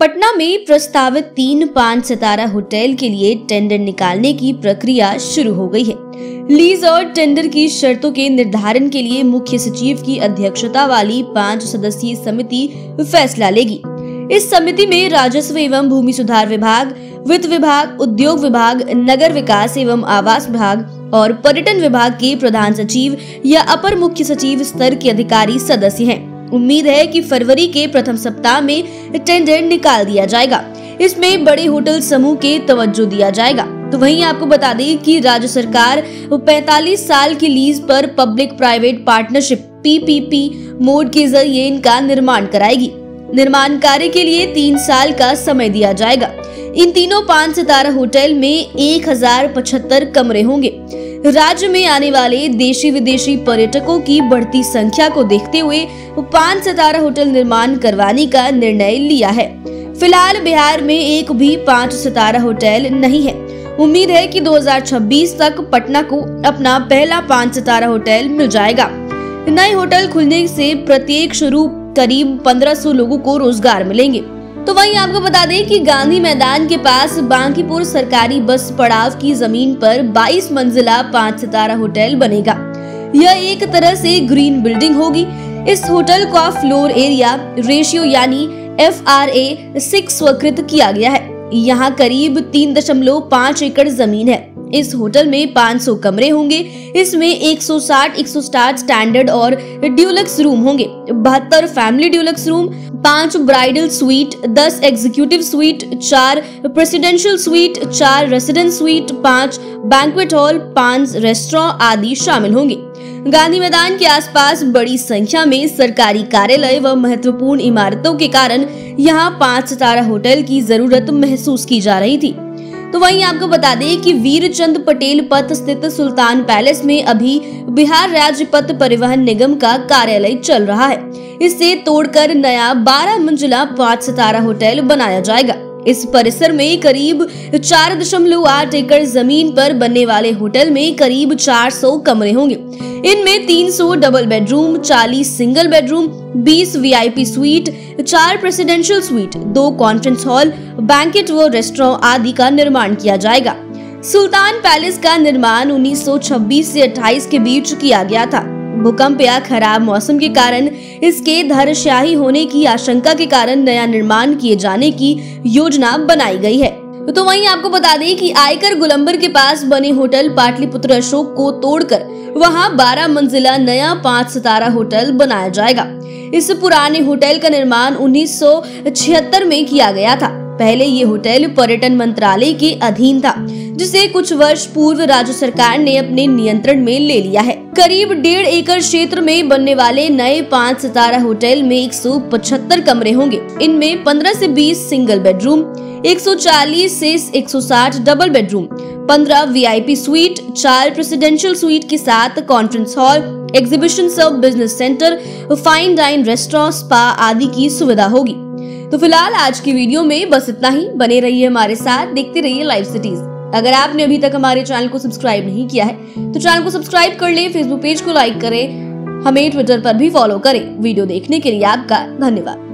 पटना में प्रस्तावित तीन पाँच सितारा होटल के लिए टेंडर निकालने की प्रक्रिया शुरू हो गई है। लीज और टेंडर की शर्तों के निर्धारण के लिए मुख्य सचिव की अध्यक्षता वाली पाँच सदस्यीय समिति फैसला लेगी। इस समिति में राजस्व एवं भूमि सुधार विभाग, वित्त विभाग, उद्योग विभाग, नगर विकास एवं आवास विभाग और पर्यटन विभाग के प्रधान सचिव या अपर मुख्य सचिव स्तर के अधिकारी सदस्य हैं। उम्मीद है कि फरवरी के प्रथम सप्ताह में टेंडर निकाल दिया जाएगा। इसमें बड़े होटल समूह के तवज्जो दिया जाएगा। तो वहीं आपको बता दें कि राज्य सरकार 45 साल की लीज पर public private partnership, PPP mode के ज़रिए इनका निर्माण कराएगी। निर्माण कार्य के लिए तीन साल का समय दिया जाएगा। इन तीनों पाँच सितारा होटल में एक हज़ार पचहत्तर कमरे होंगे। राज्य में आने वाले देशी विदेशी पर्यटकों की बढ़ती संख्या को देखते हुए पाँच सितारा होटल निर्माण करवाने का निर्णय लिया है। फ़िलहाल बिहार में एक भी पाँच सितारा होटल नहीं है। उम्मीद है कि 2026 तक पटना को अपना पहला पाँच सितारा होटल मिल जाएगा। नए होटल खुलने से प्रत्येक शुरू करीब 1500 लोगों को रोज़गार मिलेंगे। तो वहीं आपको बता दें कि गांधी मैदान के पास बांकीपुर सरकारी बस पड़ाव की ज़मीन पर 22 मंजिला पाँच सितारा होटल बनेगा। यह एक तरह से ग्रीन बिल्डिंग होगी। इस होटल का फ्लोर एरिया, रेशियो यानी एफ़ आर ए सिक्स किया गया है। यहाँ करीब तीन दशमलव पाँच एकड़ ज़मीन है। इस होटल में 500 कमरे होंगे। इसमें 160 160 स्टैंडर्ड और ड्यूलक्स रूम होंगे। बहत्तर फैमिली ड्यूलक्स रूम पाँच ब्राइडल स्वीट दस एग्जीक्यूटिव स्वीट चार प्रेसिडेंशियल स्वीट चार रेसिडेंट स्वीट पाँच बैंकवेट हॉल पाँच रेस्टोरेंट आदि शामिल होंगे। गांधी मैदान के आसपास बड़ी संख्या में सरकारी कार्यालय व महत्वपूर्ण इमारतों के कारण यहाँ पाँच सितारा होटल की ज़रूरत महसूस की जा रही थी। तो वहीं आपको बता दें कि वीरचंद पटेल पथ स्थित सुल्तान पैलेस में अभी बिहार राज्य पथ परिवहन निगम का कार्यालय चल रहा है। इसे तोड़कर नया बारह मंजिला पाँच सितारा होटल बनाया जाएगा। इस परिसर में करीब चार दशमलव आठ एकड़ ज़मीन पर बनने वाले होटल में करीब 400 कमरे होंगे। इनमें 300 double bedroom 40 single bedroom 20 VIP suite चार प्रेसिडेंशियल स्वीट दो कॉन्फ्रेंस हॉल बैंकेट व रेस्टोरेंट आदि का निर्माण किया जाएगा। सुल्तान पैलेस का निर्माण 1926 से 28 के बीच किया गया था। भूकंप या खराब मौसम के कारण इसके धरशाही होने की आशंका के कारण नया निर्माण किए जाने की योजना बनाई गई है। तो वहीं आपको बता दें कि आयकर गुलंबर के पास बने होटल पाटलिपुत्र अशोक को तोड़कर वहाँ 12 मंजिला नया पाँच सितारा होटल बनाया जाएगा। इस पुराने होटल का निर्माण उन्नीस सौ छिहत्तर में किया गया था। पहले ये होटल पर्यटन मंत्रालय के अधीन था। जिसे कुछ वर्ष पूर्व राज्य सरकार ने अपने नियंत्रण में ले लिया है। करीब डेढ़ एकड़ क्षेत्र में बनने वाले नए पाँच सितारा होटल में 175 कमरे होंगे। इनमें 15 से 20 सिंगल बेडरूम 140 से 160 डबल बेडरूम 15 वीआईपी स्वीट चार प्रेसिडेंशियल स्वीट के साथ कॉन्फ्रेंस हॉल एग्जीबिशन सब business centre fine dine restaurant spa आदि की सुविधा होगी। तो फ़िलहाल आज की वीडियो में बस इतना ही। बने रहिए हमारे साथ। देखते रहिए लाइव सिटीज़ अगर आपने अभी तक हमारे चैनल को सब्सक्राइब नहीं किया है तो चैनल को सब्सक्राइब कर ले फेसबुक पेज को लाइक करें, हमें ट्विटर पर भी फॉलो करें। वीडियो देखने के लिए आपका धन्यवाद।